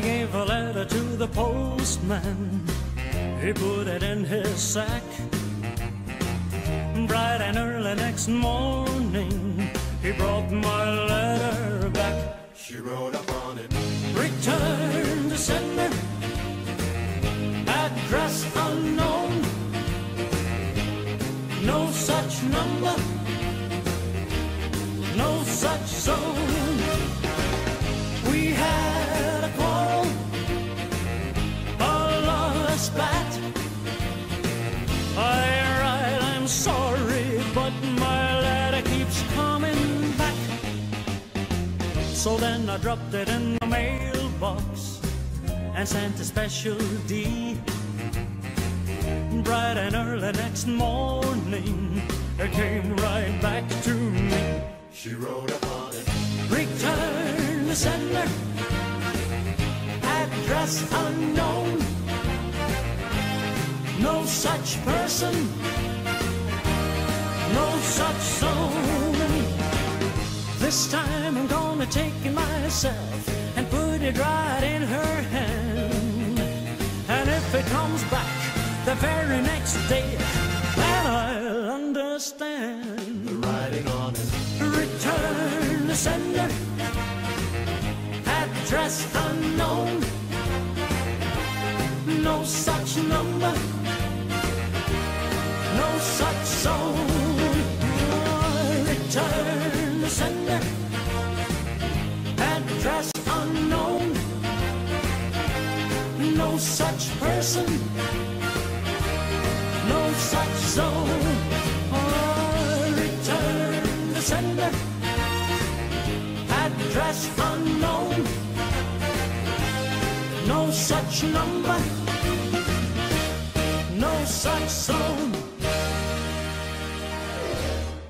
gave a letter to the postman. He put it in his sack. Bright and early next morning, he brought my letter back. She wrote upon it. Return to sender. Address unknown. No such number. No such zone. I'm sorry, but my letter keeps coming back. So then I dropped it in the mailbox and sent a special D. Bright and early next morning, it came right back to me. She wrote upon it. Return the sender, address unknown. No such person, This time I'm gonna take it myself and put it right in her hand. And if it comes back the very next day, then I'll understand. The writing on it. Return the sender, address unknown. No such number, no such zone. Return the sender, address unknown. No such person, no such zone. Return the sender, address unknown. No such number, no such zone.